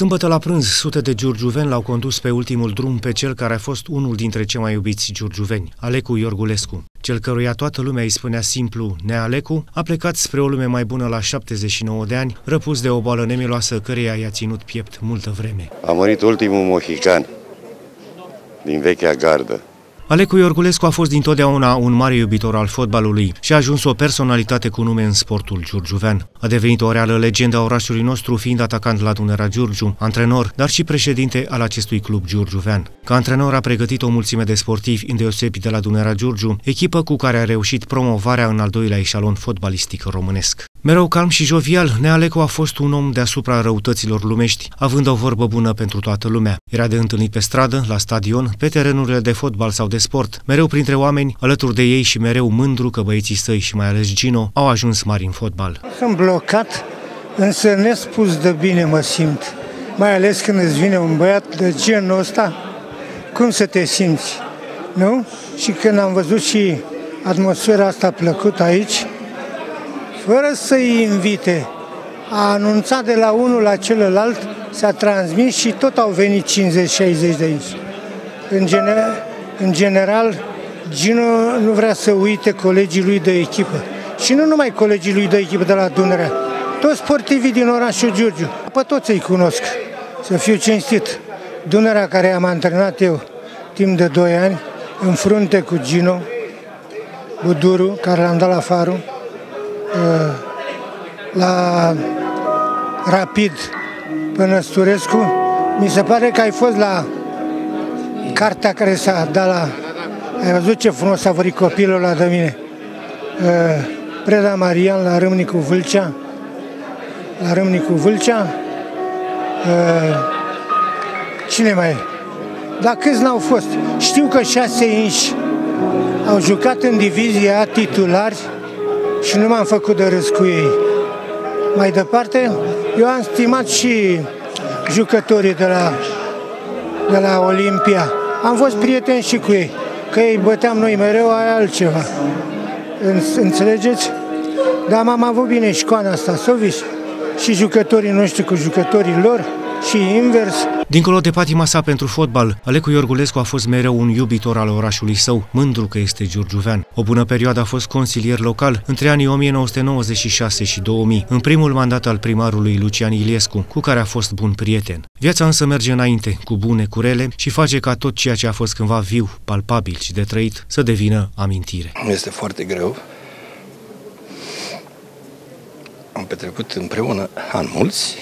Sâmbătă la prânz, sute de giurgiuveni l-au condus pe ultimul drum pe cel care a fost unul dintre cei mai iubiți giurgiuveni, Alecu Iorgulescu. Cel căruia toată lumea îi spunea simplu Nealecu, a plecat spre o lume mai bună la 79 de ani, răpus de o boală nemiloasă căreia i-a ținut piept multă vreme. A murit ultimul mohican din vechea gardă. Alecu Iorgulescu a fost dintotdeauna un mare iubitor al fotbalului și a ajuns o personalitate cu nume în sportul giurgiuvean. A devenit o reală legendă a orașului nostru, fiind atacant la Dunărea Giurgiu, antrenor, dar și președinte al acestui club giurgiuvean. Ca antrenor a pregătit o mulțime de sportivi îndeosebi de la Dunărea Giurgiu, echipă cu care a reușit promovarea în al doilea eșalon fotbalistic românesc. Mereu calm și jovial, Nealecu a fost un om deasupra răutăților lumești, având o vorbă bună pentru toată lumea. Era de întâlnit pe stradă, la stadion, pe terenurile de fotbal sau de sport, mereu printre oameni, alături de ei și mereu mândru că băieții săi și mai ales Gino au ajuns mari în fotbal. Sunt blocat, însă nespus de bine mă simt. Mai ales când îți vine un băiat de genul ăsta, cum să te simți, nu? Și când am văzut și atmosfera asta plăcută aici, fără să-i invite, a anunțat de la unul la celălalt, s-a transmis și tot au venit 50-60 de aici. În, gener- în general, Gino nu vrea să uite colegii lui de echipă. Și nu numai colegii lui de echipă de la Dunărea, toți sportivii din orașul Giurgiu. Pe toți îi cunosc, să fiu cinstit. Dunărea care am antrenat eu timp de 2 ani, în frunte cu Gino, Buduru, care l-am dat la farul, la Rapid până Sturescu. Mi se pare că ai fost la cartea care s-a dat la... Ai văzut ce frumos a vorbit copilul ăla de mine. Preda Marian la Râmnicu Vâlcea. La Râmnicu Vâlcea. Cine mai e? Dar câți n-au fost? Știu că șase inși au jucat în divizia titulari și nu m-am făcut de râs cu ei. Mai departe, eu am stimat și jucătorii de la, de la Olimpia. Am fost prieten și cu ei. Că ei băteam noi mereu, aia altceva. Înțelegeți? Dar m-am avut bine școala asta, Sovis. Și jucătorii noștri cu jucătorii lor și invers. Dincolo de patima sa pentru fotbal, Alecu Iorgulescu a fost mereu un iubitor al orașului său, mândru că este giurgiuvean. O bună perioadă a fost consilier local între anii 1996 și 2000, în primul mandat al primarului Lucian Iliescu, cu care a fost bun prieten. Viața însă merge înainte, cu bune, cu rele și face ca tot ceea ce a fost cândva viu, palpabil și de trăit să devină amintire. Este foarte greu. Am petrecut împreună ani mulți,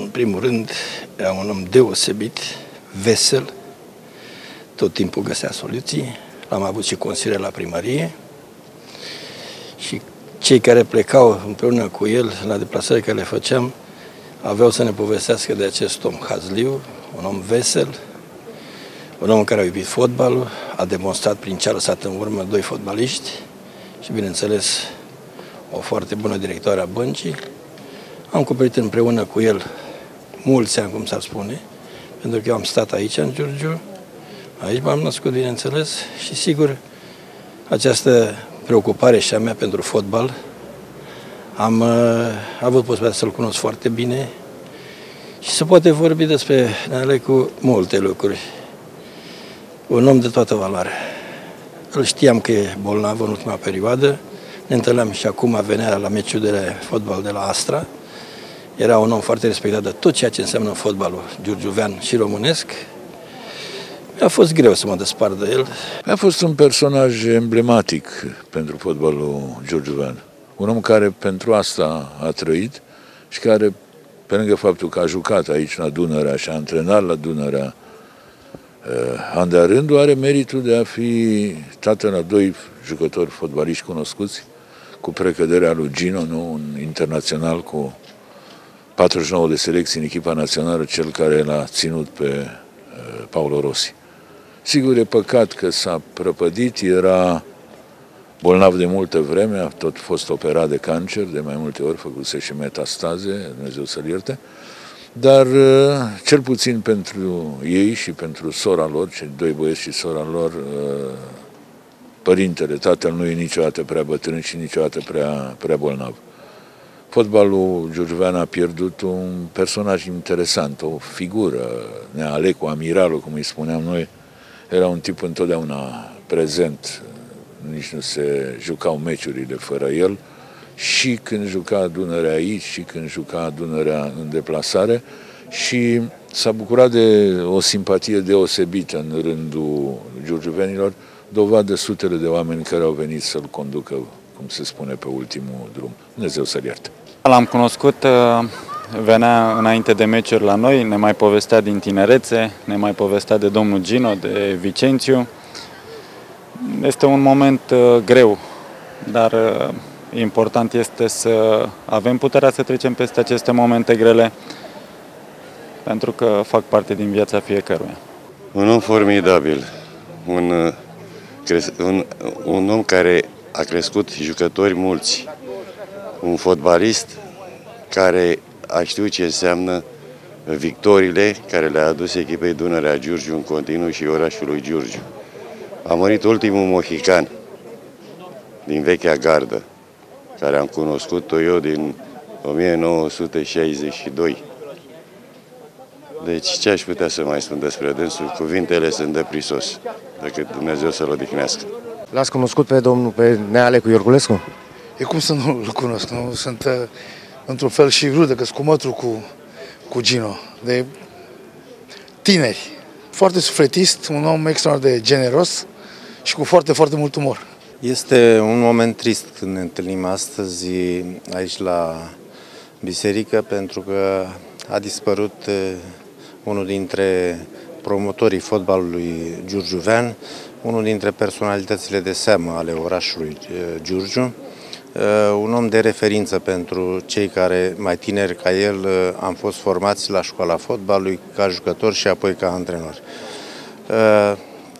în primul rând, era un om deosebit, vesel, tot timpul găsea soluții. L-am avut și consilier la primărie și cei care plecau împreună cu el la deplasările care le făceam aveau să ne povestească de acest om hazliu, un om vesel, un om care a iubit fotbalul, a demonstrat prin ce a lăsat în urmă doi fotbaliști și, bineînțeles, o foarte bună directoare a băncii. Am cuperit împreună cu el mulți ani, cum s-ar spune, pentru că eu am stat aici, în Giurgiu, aici m-am născut, bineînțeles, și sigur, această preocupare și a mea pentru fotbal, am uh, avut posibilitatea să-l cunosc foarte bine și se poate vorbi despre Nele cu multe lucruri. Un om de toată valoare. Îl știam că e bolnav în ultima perioadă, ne întâlneam și acum venea la meciul de fotbal de la Astra, era un om foarte respectat de tot ceea ce înseamnă fotbalul giurgiuvean și românesc. A fost greu să mă despart de el. A fost un personaj emblematic pentru fotbalul giurgiuvean. Un om care pentru asta a trăit și care, pe lângă faptul că a jucat aici la Dunărea și a antrenat la Dunărea, uh, an de rândul are meritul de a fi tatăl la doi jucători fotbaliști cunoscuți, cu precăderea lui Gino, nu? un internațional cu 49 de selecții în echipa națională, cel care l-a ținut pe uh, Paulo Rossi. Sigur, e păcat că s-a prăpădit, era bolnav de multă vreme, a tot fost operat de cancer, de mai multe ori, făcuse și metastaze, Dumnezeu să-l ierte, dar uh, cel puțin pentru ei și pentru sora lor, cei doi băieți și sora lor, uh, părintele, tatăl nu e niciodată prea bătrân și niciodată prea, prea bolnav Fotbalul Giurgiuvean a pierdut un personaj interesant, o figură, Nealecu, amiralul, cum îi spuneam noi, era un tip întotdeauna prezent, nici nu se jucau meciurile fără el, și când juca Dunărea aici, și când juca Dunărea în deplasare, și s-a bucurat de o simpatie deosebită în rândul giurgiuvenilor, dovadă sutele de oameni care au venit să-l conducă, cum se spune, pe ultimul drum. Dumnezeu să-l ierte. L-am cunoscut, uh, venea înainte de meciuri la noi, ne mai povestea din tinerețe, ne mai povestea de domnul Gino, de Vicențiu. Este un moment uh, greu, dar uh, important este să avem puterea să trecem peste aceste momente grele, pentru că fac parte din viața fiecăruia. Un om formidabil, un, un, un om care a crescut jucători mulți, un fotbalist care a știut ce înseamnă victoriile care le-a adus echipei Dunărea Giurgiu în continuu și orașului Giurgiu. A murit ultimul mohican din vechea gardă, care am cunoscut-o eu din 1962. Deci ce aș putea să mai spun despre dânsul? Cuvintele sunt de prisos, decât Dumnezeu să-l odihnească. L-ați cunoscut pe domnul, pe Nealecu Iorgulescu? E cum să nu-l cunosc, nu? Sunt uh, într-un fel și rudă, că cu mătru cu, cu Gino. De tineri. Foarte sufletist, un om extraordinar de generos și cu foarte, foarte mult umor. Este un moment trist când ne întâlnim astăzi aici la biserică pentru că a dispărut uh, unul dintre promotorii fotbalului giurgiuvean, unul dintre personalitățile de seamă ale orașului uh, Giurgiu, uh, un om de referință pentru cei care, mai tineri ca el, uh, am fost formați la școala fotbalului ca jucător și apoi ca antrenor.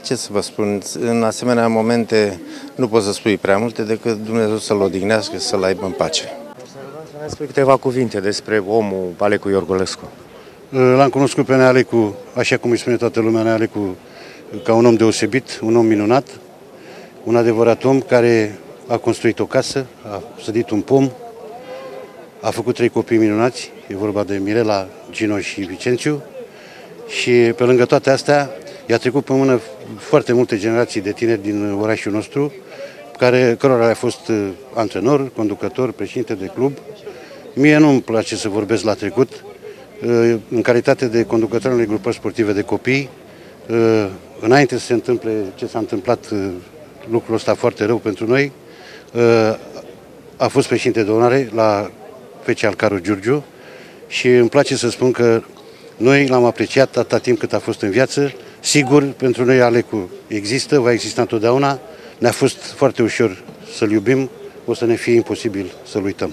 Ce să vă spun, în asemenea momente nu pot să spui prea multe decât Dumnezeu să-l odihnească, să-l aibă în pace. Să ne spui câteva cuvinte despre omul Alecu Iorgolescu. L-am cunoscut pe Nealecu, așa cum îi spune toată lumea, Nealecu, ca un om deosebit, un om minunat, un adevărat om care a construit o casă, a sădit un pom, a făcut trei copii minunați, e vorba de Mirela, Gino și Vicențiu, și pe lângă toate astea i-a trecut pe mână foarte multe generații de tineri din orașul nostru, care, cărora a fost uh, antrenor, conducător, președinte de club. Mie nu-mi place să vorbesc la trecut, uh, în calitate de conducător unei grupări sportive de copii, uh, înainte să se întâmple ce s-a întâmplat, uh, lucrul ăsta foarte rău pentru noi, uh, a fost președinte de onoare la FC Alcaru Giurgiu și îmi place să spun că noi l-am apreciat atâta timp cât a fost în viață. Sigur, pentru noi Alecu există, va exista întotdeauna. Ne-a fost foarte ușor să-l iubim, o să ne fie imposibil să-l uităm.